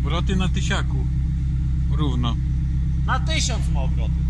Obroty na tysiaku. Równo. Na tysiąc ma obroty.